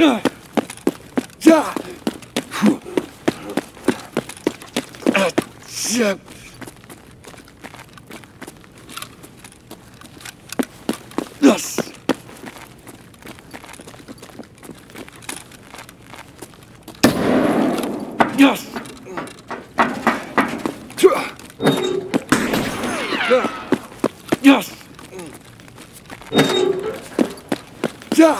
Ja. Yes. Yes. Yes. Ja.